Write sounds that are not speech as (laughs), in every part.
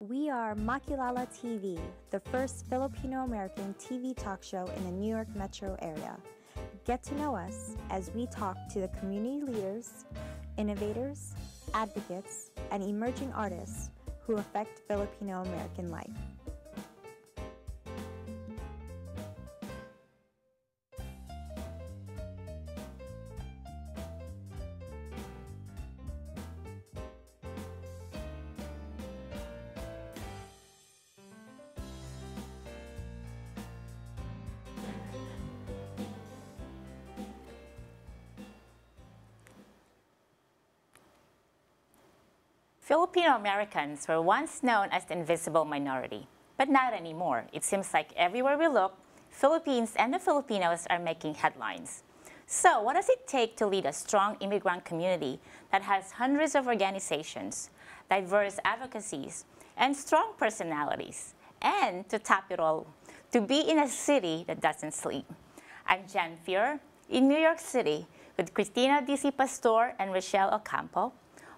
We are Makilala TV, the first Filipino American TV talk show in the New York metro area. Get to know us as we talk to the community leaders, innovators, advocates, and emerging artists who affect Filipino American life. Filipino Americans were once known as the invisible minority, but not anymore. It seems like everywhere we look, Philippines and the Filipinos are making headlines. So, what does it take to lead a strong immigrant community that has hundreds of organizations, diverse advocacies, and strong personalities? And to top it all, to be in a city that doesn't sleep. I'm Jen Furer in New York City with Cristina DC Pastor and Rachelle Ocampo.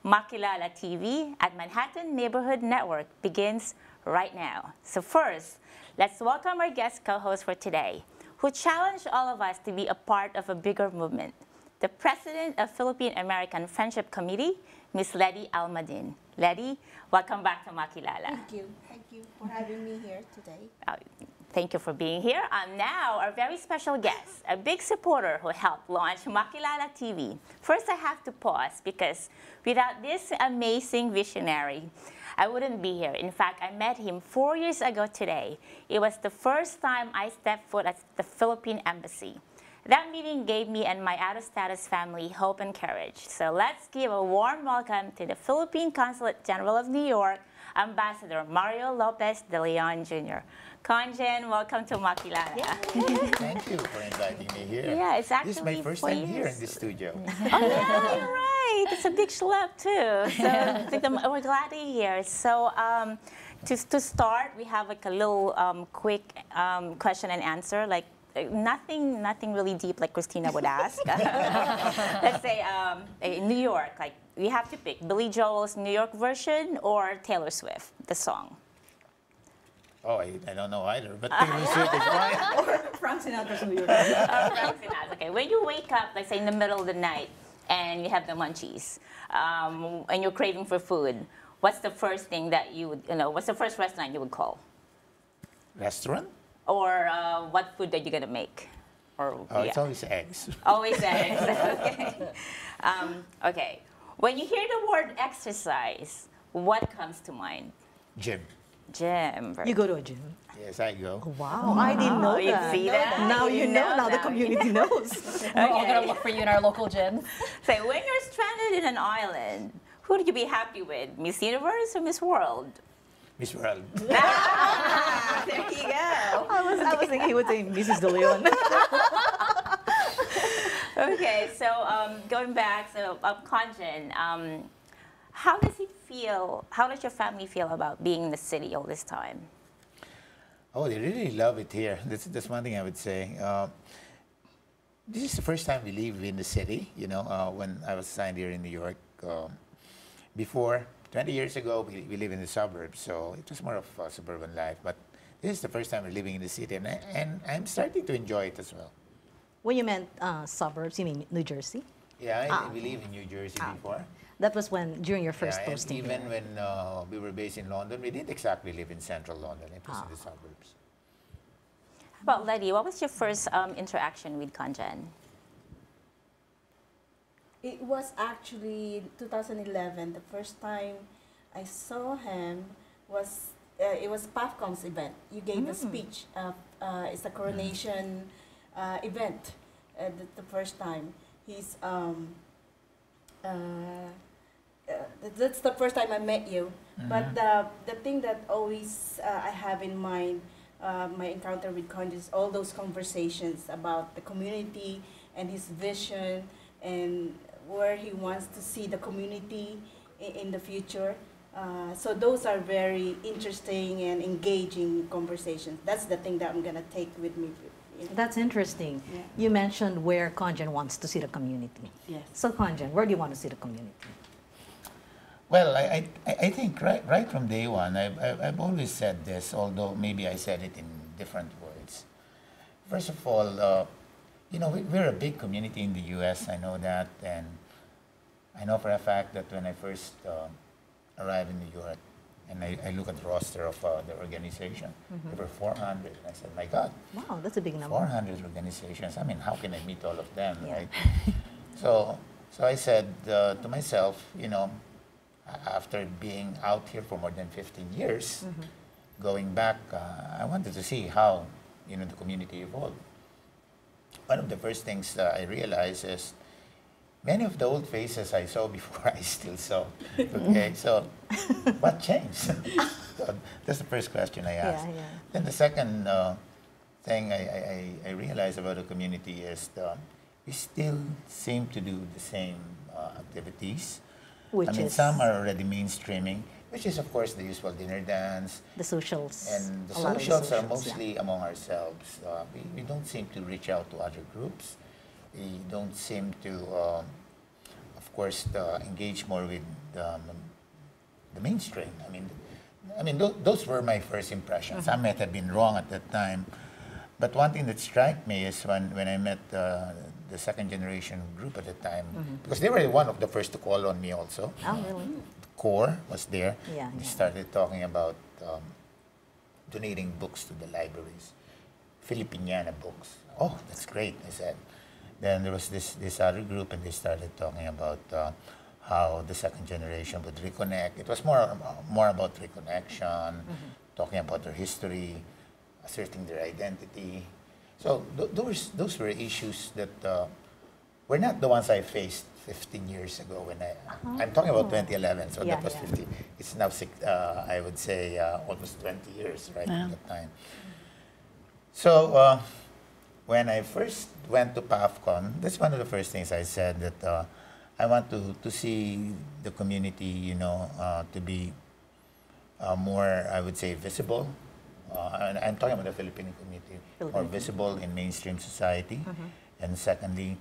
Makilala TV at Manhattan Neighborhood Network begins right now. So first, let's welcome our guest co-host for today, who challenged all of us to be a part of a bigger movement. The president of Philippine American Friendship Committee, Ms. Ledy Almadin. Ledy, welcome back to Makilala. Thank you. Thank you for having me here today. Uh, Thank you for being here. And now, our very special guest, a big supporter who helped launch Makilala TV. First, I have to pause because without this amazing visionary, I wouldn't be here. In fact, I met him four years ago today. It was the first time I stepped foot at the Philippine Embassy. That meeting gave me and my out-of-status family hope and courage. So let's give a warm welcome to the Philippine Consulate General of New York, Ambassador Mario Lopez de Leon Jr. Conjen, welcome to Makilala. Thank you for inviting me here. Yeah, it's actually This is my first four time here in the studio. (laughs) Oh, yeah, you're right. It's a big schlep too. So I think I'm- we're glad to hear. So um, to, to start, we have like a little um, quick um, question and answer, like uh, nothing, nothing really deep like Christina would ask. (laughs) (laughs) Let's say um, in New York, like we have to pick Billy Joel's New York version or Taylor Swift, the song. Oh, I, I don't know either, but Taylor Swift is fine. Frank Sinatra's New York. Uh, Frank Sinatra. Okay, when you wake up, let's say in the middle of the night, and you have the munchies, um, and you're craving for food, what's the first thing that you would, you know, what's the first restaurant you would call? Restaurant? Or uh, what food are you're gonna make? Or Oh, yeah. it's always eggs. (laughs) always eggs. okay. Um, okay. When you hear the word exercise, what comes to mind? Gym. Gym. very You go to a gym. Yes, I go. Wow, I didn't know Oh, you that. see that? Now you know. Now the community (laughs) knows. We're all gonna look for you in our local gyms. (laughs) So when you're stranded in an island, who would you be happy with, Miss Universe or Miss World? Miss World. (laughs) there you go. I was, I was thinking he would say Mrs. De Leon. Okay, so um, going back, so um, Conjan, um, how does it feel? How does your family feel about being in the city all this time? Oh, they really love it here. That's, that's one thing I would say. Uh, this is the first time we live in the city, you know, uh, when I was signed here in New York. Um, before, 20 years ago, we, we live in the suburbs, so it was more of a suburban life. But this is the first time we're living in the city, and, I, and I'm starting to enjoy it as well. when you meant uh, suburbs, you mean New Jersey? Yeah, I, Ah, we lived in New Jersey before. That was when during your first yeah, posting. even here. when uh, we were based in London, we didn't exactly live in central London. It was in the suburbs. How about Ledy? What was your first um, interaction with Conjan? It was actually 2011. The first time I saw him was uh, it was PAFCOM's event. You gave a speech. Uh, uh, it's a coronation uh, event. Uh, the, the first time he's um, uh, uh, that's the first time I met you. But the the thing that always uh, I have in mind, uh, my encounter with Conj is all those conversations about the community and his vision and where he wants to see the community in, in the future. Uh, so those are very interesting and engaging conversations. That's the thing that I'm gonna take with me. You know. That's interesting. Yeah. You mentioned where Conjan wants to see the community. Yes. So Conjan, where do you want to see the community? Well, I, I, I think right, right from day one, I've, I've, I've always said this, although maybe I said it in different words. First of all, uh, you know, we, we're a big community in the U.S., I know that, and I know for a fact that when I first uh, arrived in New York, and I, I look at the roster of uh, the organization, there were 400, and I said, my God, Wow, that's a big number. 400 organizations. I mean, how can I meet all of them, Yeah. right? (laughs) so, so I said uh, to myself, you know, after being out here for more than 15 years, going back, uh, I wanted to see how, you know, the community evolved. One of the first things that I realized is many of the old faces I saw before (laughs) I still saw. Okay, so (laughs) what changed? (laughs) so that's the first question I asked. yeah. yeah. Then the second uh, thing I, I, I- realized about the community is the, we still seem to do the same uh, activities. Which I mean, is some are already mainstreaming, which is, of course, the usual dinner dance. the socials. And the a lot of the socials are socials, yeah. mostly among ourselves. Uh, we, we don't seem to reach out to other groups. We don't seem to, um, of course, uh, engage more with um, the mainstream. I mean, I mean, tho- those were my first impressions. I might have been wrong at that time, but one thing that struck me is when, when I met uh, the second generation group at the time, because they were one of the first to call on me also. Oh, really? Core was there. Yeah, They yeah. started talking about um, donating books to the libraries, Filipiniana books. Oh, that's great, I said. Then there was this, this other group, and they started talking about uh, how the second generation would reconnect. It was more, more about reconnection, Mm-hmm. talking about their history, asserting their identity. So th- those, those were issues that uh, were not the ones I faced 15 years ago when I, I'm talking about 2011, so. Yeah, that was yeah. 15. It's now, six, uh, I would say, uh, almost 20 years, right, at that time. So uh, when I first went to PAFCOM, that's one of the first things I said that uh, I want to, to see the community, you know, uh, to be uh, more, I would say, visible. Uh, and I'm talking about the Filipino community, more visible in mainstream society. And secondly,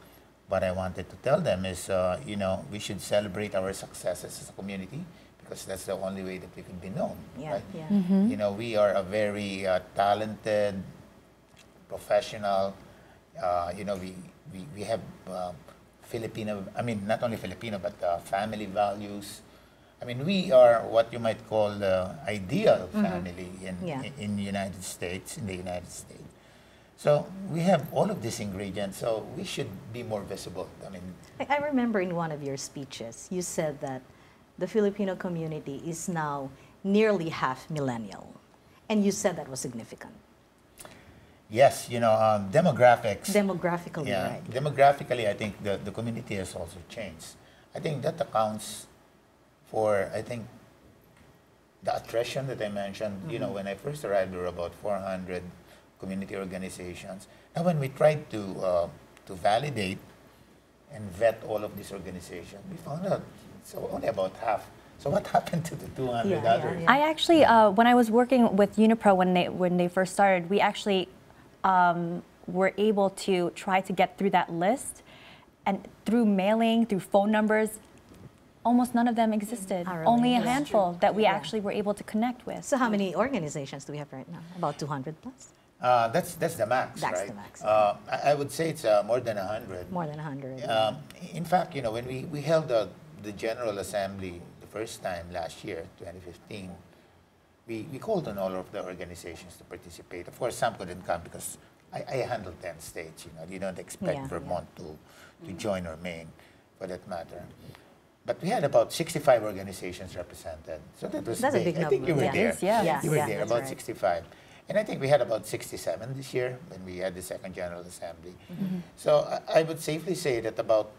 what I wanted to tell them is, uh, you know, we should celebrate our successes as a community because that's the only way that we can be known, Yeah, right? yeah. You know, we are a very uh, talented, professional. Uh, you know, we we, we have uh, Filipino. I mean, not only Filipino, but uh, family values. I mean, we are what you might call the ideal family in, Yeah. in United States. In the United States, so we have all of these ingredients. So we should be more visible. I mean, I, I remember in one of your speeches, you said that the Filipino community is now nearly half millennial. And you said that was significant. Yes, you know, um, demographics. Demographically, yeah, right? demographically, I think the, the community has also changed. I think that accounts for, I think, the attrition that I mentioned. You know, when I first arrived, there were about 400 community organizations. And when we tried to, uh, to validate and vet all of these organizations, we found out so only about half. So what (laughs) happened to the 200 Yeah, yeah, others? yeah. I actually, uh, when I was working with Unipro when they when they first started, we actually um, were able to try to get through that list, and through mailing, through phone numbers, almost none of them existed. Really? Only a That's handful that we Yeah. actually were able to connect with. So how many organizations do we have right now? About 200 plus? Uh, that's, that's the max, That's right? the max, Uh, I, I would say it's uh, more than 100. More than 100. Um, in fact, you know, when we, we held the, the General Assembly the first time last year, 2015, we, we called on all of the organizations to participate. Of course, some couldn't come because I, I handled 10 states, you know. You don't expect Yeah. Vermont to, to join or Maine, for that matter. But we had about 65 organizations represented. So that was That's a big. big I think you were yeah. there. Yes, yeah. Yes, You were yeah, there, about right. 65. And I think we had about 67 this year when we had the second General Assembly. Mm-hmm. So I, I would safely say that about,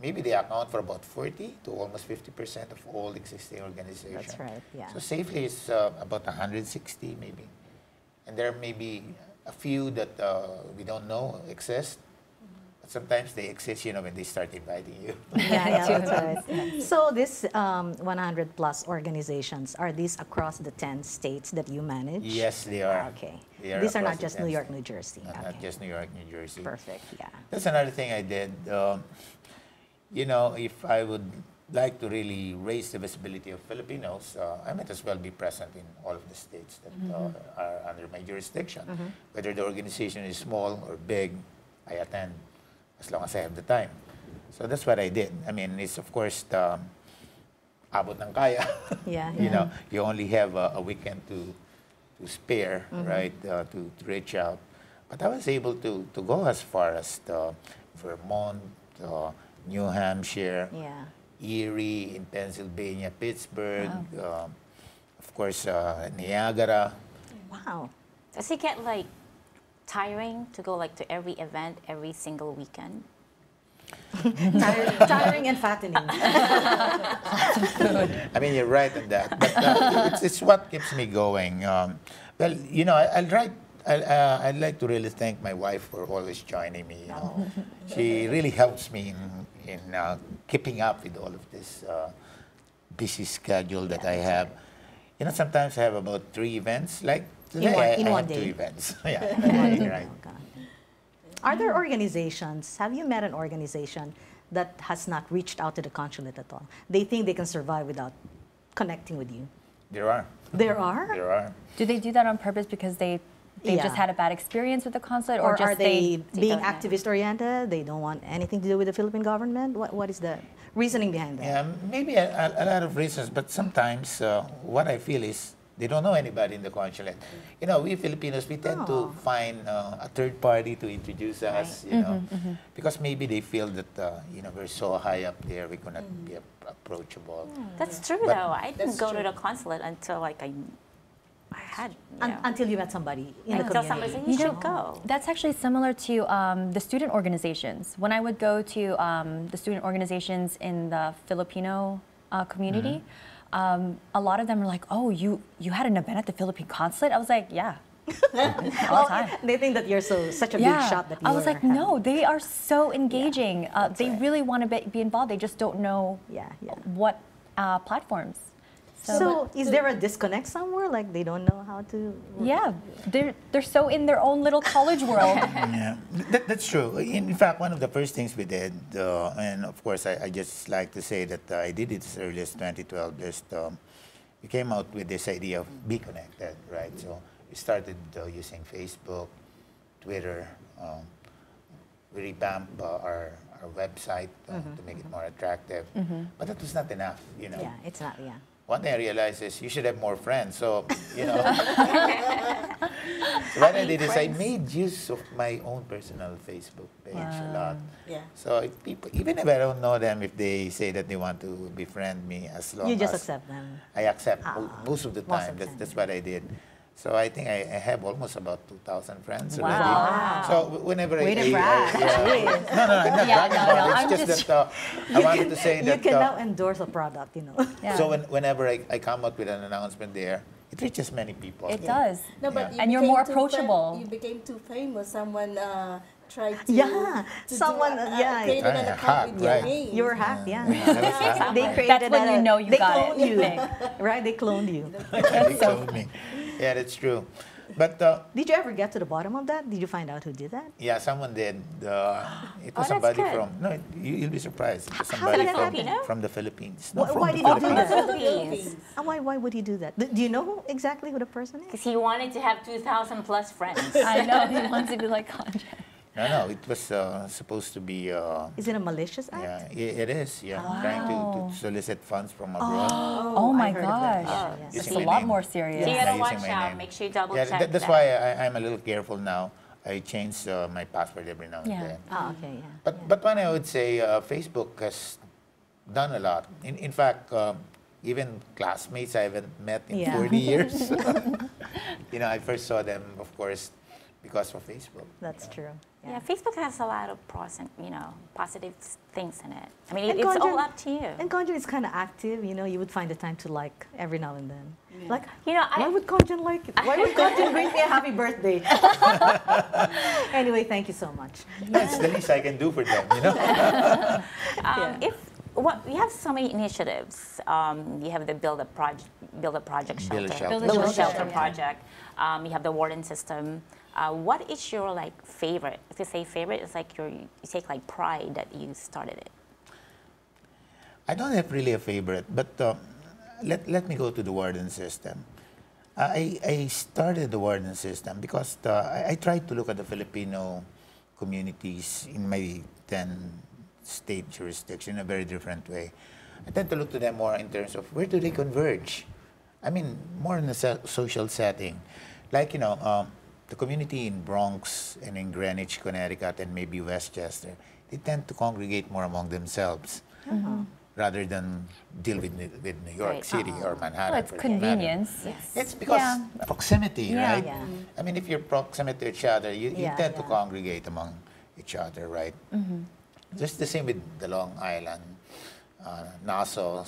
maybe they account for about 40 to almost 50% of all existing organizations. That's right, yeah. So safely it's uh, about 160 maybe. And there may be a few that uh, we don't know exist. But sometimes they exist, you know, when they start inviting you. (laughs) Yeah, yeah, that's right. (laughs) So this um, 100 plus organizations, are these across the 10 states that you manage? yes, they are. Okay. They are These are not just 10 New York. New Jersey. Not, okay. not just New York, New Jersey. Perfect, yeah. That's another thing I did. Um, you know, if I would like to really raise the visibility of Filipinos, uh, I might as well be present in all of the states that uh, are under my jurisdiction. Whether the organization is small or big, I attend as long as I have the time. So that's what I did. I mean, it's of course the abot ng kaya. (laughs) Yeah, you yeah. know, you only have a, a weekend to to spare, Mm-hmm. right, uh, to, to reach out. But I was able to, to go as far as the Vermont, uh, New Hampshire, Yeah. Erie, in Pennsylvania, Pittsburgh, um, of course, uh, Niagara. Wow. Does it get like tiring to go like to every event every single weekend? (laughs) Tiring, tiring and fattening. (laughs) I mean, you're right on that. But uh, it's, it's what keeps me going. Um, well, you know, I, I'll write. I, uh, I'd like to really thank my wife for always joining me. You know, she really helps me in, in uh, keeping up with all of this uh, busy schedule that I have. You know, sometimes I have about three events. Like today, one- I, in I one have two day. events. (laughs) yeah, you're (laughs) right. Oh, Are there organizations, have you met an organization that has not reached out to the consulate at all? They think they can survive without connecting with you. There are. There are? There are. Do they do that on purpose because they they just Yeah. had a bad experience with the consulate, or, Or, just are they, they being activist oriented? They don't want anything to do with the Philippine government? What, what is the reasoning behind that? Yeah, maybe a, a, a lot of reasons, but sometimes uh, what I feel is they don't know anybody in the consulate. You know, we Filipinos, we tend Oh. to find uh, a third party to introduce us, you know, because maybe they feel that, uh, you know, we're so high up there, we cannot be ap- approachable. That's true But- though. I didn't That's go to the consulate until like I, I had. You Un- know, until you met somebody in the until somebody community. said you You should know, go. That's actually similar to um, the student organizations. When I would go to um, the student organizations in the Filipino uh, community, um, a lot of them were like, "Oh, you you had an event at the Philippine consulate?" I was like, "Yeah." (laughs) All the time. They think that you're so such a yeah. big shot that you I was like, having- no, they are so engaging. uh, they right. really want to be, be involved. They just don't know Yeah, yeah. what uh, platforms. So, is there a disconnect somewhere? Like they don't know how to. Yeah, they're they're so in their own little college world. (laughs) Yeah, that, that's true. In, in fact, one of the first things we did, uh, and of course, I, I just like to say that uh, I did it as early as 2012. Just um, we came out with this idea of be connected, right? So we started uh, using Facebook, Twitter. Um, we revamped uh, our our website uh, to make it more attractive, but that was not enough, you know. Yeah, it's not. Yeah. One thing I realized is you should have more friends. So, you know. (laughs) so what I did is I made use of my own personal Facebook page a lot. Yeah. So if people, even if I don't know them, if they say that they want to befriend me, as long You just as accept them. I accept Ah, most of the time. of the that's, time. that's what I did. So I think I, I have almost about 2,000 friends Wow. already. So whenever Way I, to I- brag. I- yeah. (laughs) no, no, I'm not Yeah, bragging no, about no, it. It's I'm just, just- that uh, (laughs) I wanted to say you that can uh, now endorse a product. You know. (laughs) Yeah. so when, whenever I, I come out with an announcement there, it reaches many people. it does. No, but Yeah. you And you're more approachable. You became too famous. Someone uh, tried to. Yeah, to someone, Do, uh, yeah. created an account hack, with your name. You were hacked. Yeah. That was fun. they created when a- you know you got it, cloned you you, right? They cloned you. They told me. Yeah, that's true. But uh, Did you ever get to the bottom of that? Did you find out who did that? yeah, someone did. Uh, it Oh, was that's somebody good. from no, you, you'll be surprised. It was How somebody did that from, happen? from the Philippines. No, Why- from why the did you do Philippines. that? Philippines. And why, why would he do that? Do do you know who, exactly who the person is? Because he wanted to have 2,000 plus friends. I know he wants to be like Andre. No, no, it was uh, supposed to be. Uh, Is it a malicious act? yeah, i- it is. Yeah, trying to, to solicit funds from abroad. Oh, my I heard gosh. Yeah, yeah. It's a lot name. more So serious. you gotta using watch out. name. Make sure you double Yeah, check that, that's that. why I, I'm a little careful now. I change uh, my password every now and Yeah. then. Oh, okay, yeah. But but one I would say uh, Facebook has done a lot. In in fact, um, even classmates I haven't met in Yeah. 40 years. (laughs) (laughs) you know, I first saw them, of course, because of Facebook. That's true. Yeah, Facebook has a lot of pros and you know positive things in it. I mean, it, it's all up to you. And Conjan is kind of active, you know, you would find the time to like every now and then. Like, You know, why I, would Conjan like it? Why would Conjan (laughs) greet me a happy birthday? (laughs) anyway, thank you so much. That's the least I can do for them, you know. (laughs) um, if what we have so many initiatives. Um, you have the build a project, build a project shelter, Build a shelter. Build a Build a shelter, shelter project. Um, you have the warden system. Uh, what is your like favorite? If you say favorite, it's like your you take like pride that you started it. I don't have really a favorite, but uh, let, let me go to the warden system. I, I started the warden system because the, I, I tried to look at the Filipino communities in my 10 state jurisdiction in a very different way. I tend to look to them more in terms of where do they converge? I mean, more in a social setting. Like, you know, um, the community in Bronx and in Greenwich, Connecticut, and maybe Westchester, they tend to congregate more among themselves uh-huh. rather than deal with, New- with New York Right. City or uh-huh. Manhattan. Well, it's for that matter. convenience. It's because Yeah. proximity, Yeah. right? Yeah. I mean, if you're proximate to each other, you, you Yeah, tend to congregate among each other, right? Mm-hmm. Just the same with the Long Island, uh, Nassau,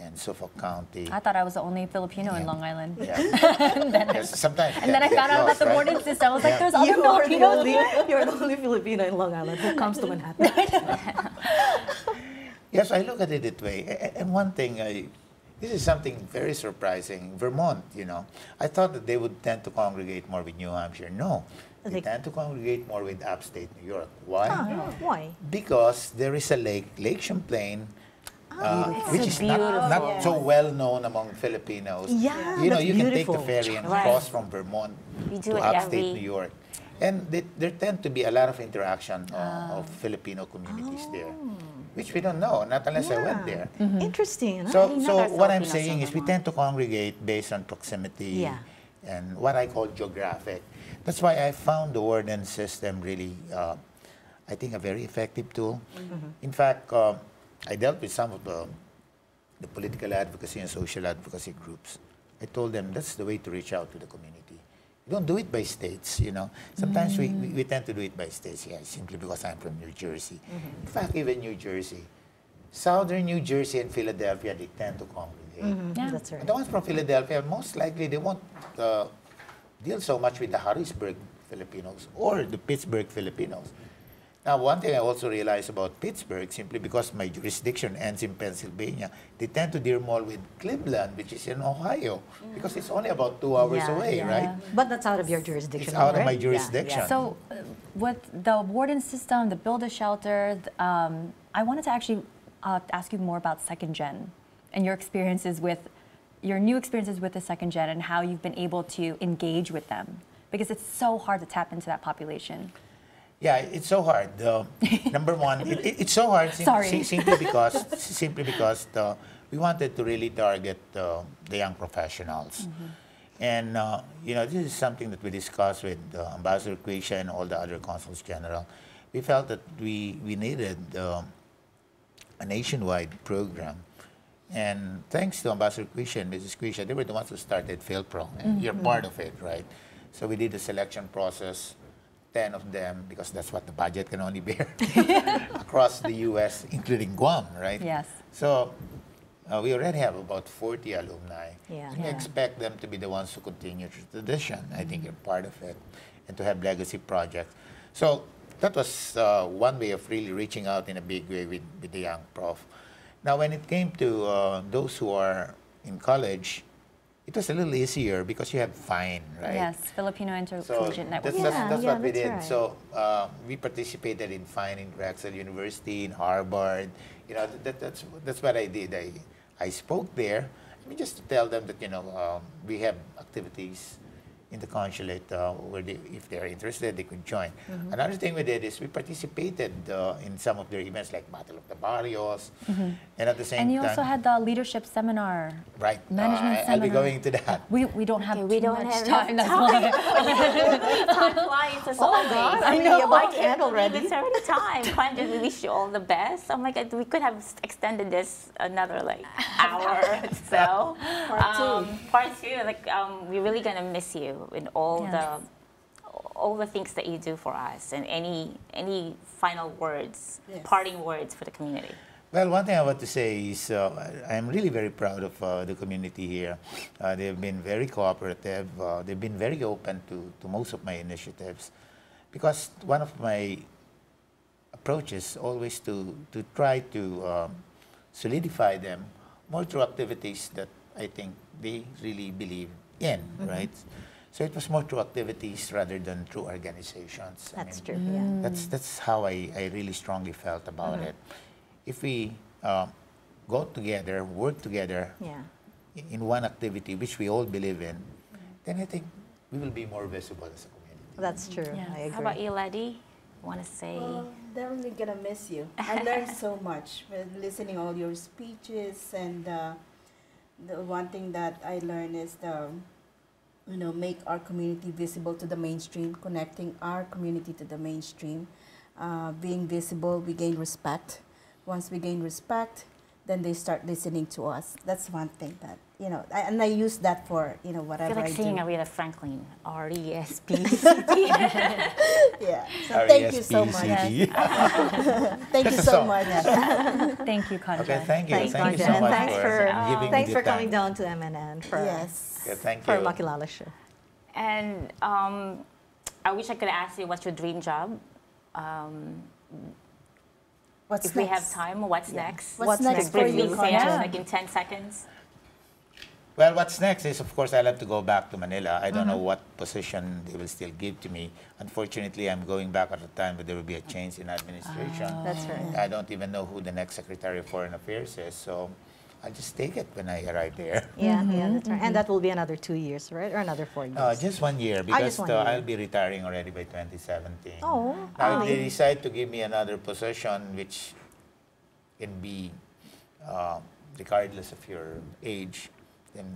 and Suffolk County. I thought I was the only Filipino in Long Island. Yeah. (laughs) Yes, sometimes And then I found out about lost, the right? warden system. I was like, there's other You are, the Filipinos only, (laughs) you're the only Filipino in Long Island who comes to Manhattan. (laughs) Yes, I look at it that way. A- a- And one thing, I, this is something very surprising. Vermont, you know, I thought that they would tend to congregate more with New Hampshire. No, they, They- tend to congregate more with upstate New York. Why? Ah, why? Because there is a lake, Lake Champlain, uh, which so is not, not beautiful. so well known among Filipinos. Yeah, you know, that's you can take the ferry and Right. cross from Vermont to upstate every- New York. And they, there tend to be a lot of interaction uh, of Filipino communities there, which we don't know, not unless I went Yeah. there. Interesting. huh? So, so what I'm saying is we tend to congregate based on proximity Yeah. and what I call geographic. That's why I found the warden system really, uh, I think, a very effective tool. Mm-hmm. In fact, uh, I dealt with some of the, the political advocacy and social advocacy groups. I told them that's the way to reach out to the community. You don't do it by states, you know. Sometimes we, we, we tend to do it by states, yeah, simply because I'm from New Jersey. In fact, even New Jersey, southern New Jersey and Philadelphia, they tend to congregate. Yeah. That's right. And the ones from Philadelphia, most likely they won't uh, deal so much with the Harrisburg Filipinos or the Pittsburgh Filipinos. Now, one thing I also realized about Pittsburgh, simply because my jurisdiction ends in Pennsylvania, they tend to deal more with Cleveland, which is in Ohio, because it's only about two hours Yeah, away, yeah. right? But that's out of your jurisdiction. It's out of my jurisdiction. yeah. So, uh, with the warden system, the build a shelter, um, I wanted to actually uh, ask you more about second gen and your experiences with your new experiences with the second gen and how you've been able to engage with them because it's so hard to tap into that population. Yeah, it's so hard. Uh, (laughs) number one, it, it- it's so hard sim- Sorry. si- simply because simply because uh, we wanted to really target uh, the young professionals. And uh, you know, this is something that we discussed with uh, Ambassador Cuisia and all the other consuls general. We felt that we we needed a nationwide program. And thanks to Ambassador Cuisia and Mrs. Cuisia, they were the ones who started FYLPRO, and you're part of it, right? So we did the selection process, 10 of them, because that's what the budget can only bear, (laughs) (laughs) across the U.S., including Guam, right? Yes. So uh, we already have about 40 alumni. Yeah. We expect them to be the ones who continue the tradition. I think you're part of it, and to have legacy projects. So that was uh, one way of really reaching out in a big way with, with the young prof. Now, when it came to uh, those who are in college, it was a little easier because you have FIND, right? Yes, Filipino So Intercollegiate Network. that's, that's, Yeah, that's yeah, what we that's did. right. So uh, we participated in FIND in Drexel University, in Harvard. You know, that, that's that's what I did. I I spoke there. I mean, just to tell them that you know um, we have activities in the consulate uh, where they, if they're interested, they could join. Mm-hmm. Another thing we did is we participated uh, in some of their events like Battle of the Barrios, and at the same And you time, also had the leadership seminar. right. management uh, I, I'll be going to that. We, we don't have Okay, too we don't much have time. That's why. (laughs) Time flies as (laughs) Oh my always. God, I I know. know. I can't end already. It's already time. Quan, we wish you all the best. Oh my God, we could have extended this another like hour or (laughs) so. Part two. Um, part two. Like um, we're really gonna miss you in all Yes. the all the things that you do for us and any any final words, Yes. parting words for the community. Well, one thing I want to say is uh, I- I'm really very proud of uh, the community here. Uh, they've been very cooperative. Uh, they've been very open to, to most of my initiatives because one of my approaches always to, to try to um, solidify them more through activities that I think they really believe in, right? So it was more through activities rather than through organizations. I That's mean, true. Yeah. that's that's how I, I really strongly felt about it. If we uh, go together, work together Yeah. i- in one activity which we all believe in, then I think we will be more visible as a community. That's true. Yeah. I agree. How about you, Ledy? Want to say? Well, definitely gonna miss you. I learned (laughs) so much with listening all your speeches, and uh, the one thing that I learned is the, you know, make our community visible to the mainstream, connecting our community to the mainstream, uh, being visible. We gain respect. Once we gain respect, then they start listening to us. That's one thing that you know, and I use that for you know whatever I whatever feel like I singing do. Aretha Franklin. R E S P C (laughs) T. Yeah. So thank you so much. (laughs) (laughs) R-E-S-P-C-T. Thank you so much. Thank you, Kanja. Okay, thank you. Thanks, thank you Conja, so much thanks for, for- giving me Thanks for coming time. down to MNN for Yes. Okay, thank for you. Makilala show. and um, I wish I could ask you what's your dream job. Um, What's if we have time, what's Yeah. next? What's, What's next next for you, say it, like in 10 seconds. Well, what's next is, of course, I'll have to go back to Manila. I don't know Mm-hmm. what position they will still give to me. Unfortunately, I'm going back at a time where there will be a change in administration. Ah, That's right. I don't even know who the next Secretary of Foreign Affairs is, so I'll just take it when I arrive there. Yeah, yeah, that's right. And that will be another two years, right? Or another four years. Uh, just one year because Ah, just one uh, year. I'll be retiring already by 2017. Oh, Now, if they decide to give me another position, which can be uh, regardless of your age, then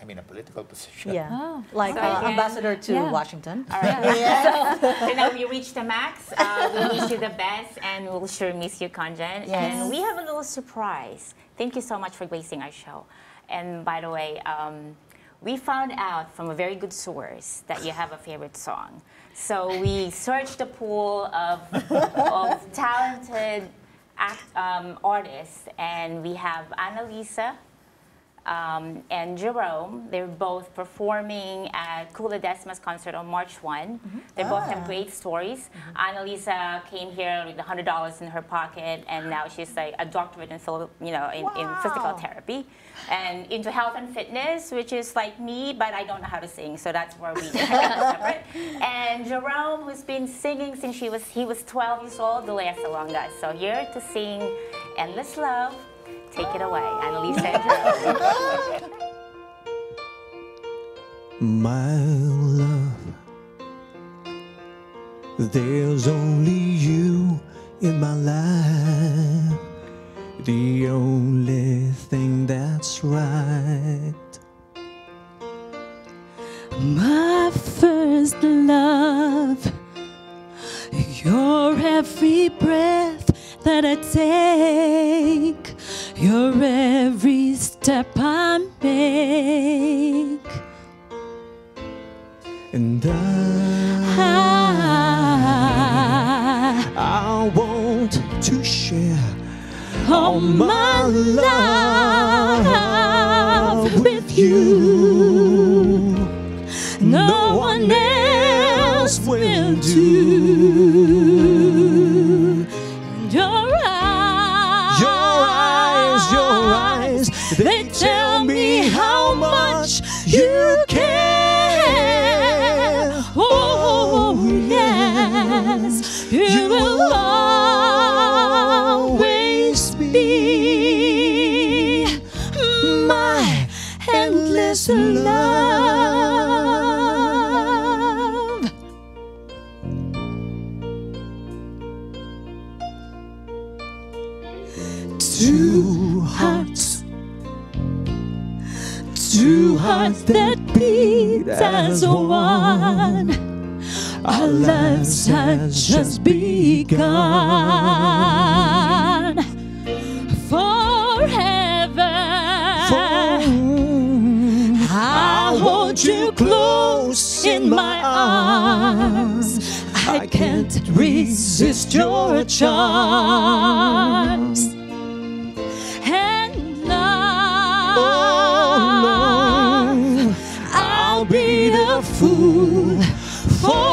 I'm in a political position. yeah. Oh. Like So uh, again- ambassador to Yeah. Washington. All right. (laughs) so, so now we reached the max. Uh, we wish you the best, and we'll sure miss you, Kanjan. Yes. And we have a little surprise. Thank you so much for gracing our show. And by the way, um, we found out from a very good source that you have a favorite song. So we searched the pool of, of talented act, um, artists, and we have Anna Liza um, and Jerome. They're both performing at Kuh Ledesma's concert on March 1. Mm-hmm. They both have ah. great stories. Mm-hmm. Anna Liza came here with $100 in her pocket, and now she's like a doctorate in, you know, in, in physical therapy and into health and fitness, which is like me, but I don't know how to sing, so that's where we (laughs) separate. And Jerome, who's been singing since she was he was 12 years old, the last along us. So here to sing "Endless Love." Take it away, Anna Liza and Jerome. My love, there's only you in my life. The only thing that's right. My first love, your every breath that I take, your every step I make. And I, I, I want to share all my love with you. Fool. For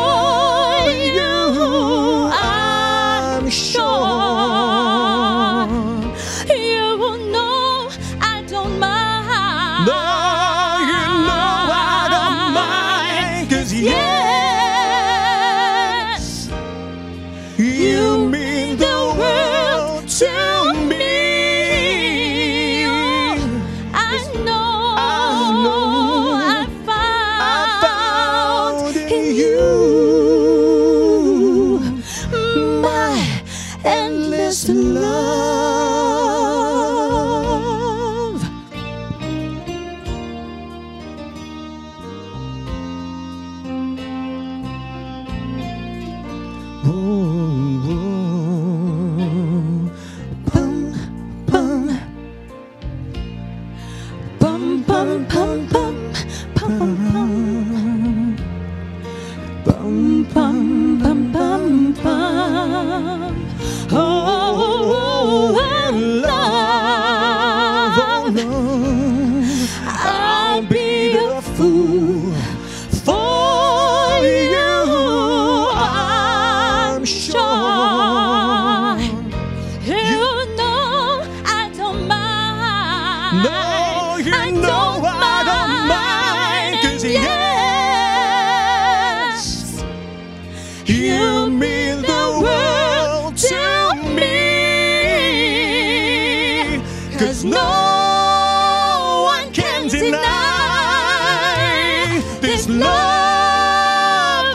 this love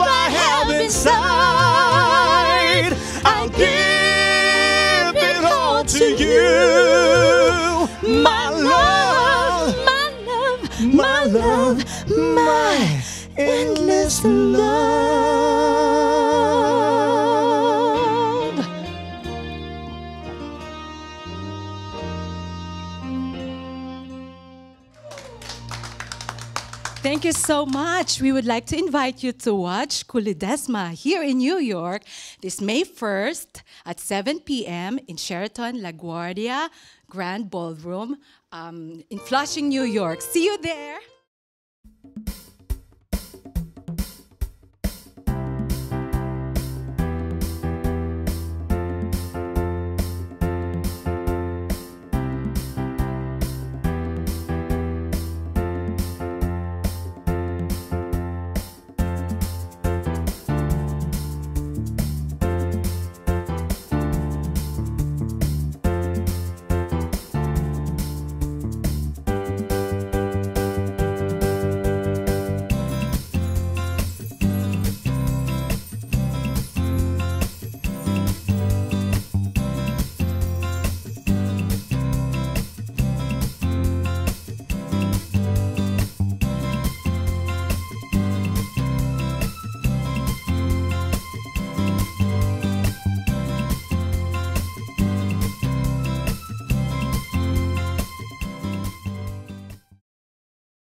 I have inside. I'll give it all to you, my love, My love, my love, my endless love. Thank you so much. We would like to invite you to watch Kuh Ledesma here in New York this May 1st at 7 p.m. in Sheraton LaGuardia Grand Ballroom um, in Flushing, New York. See you there.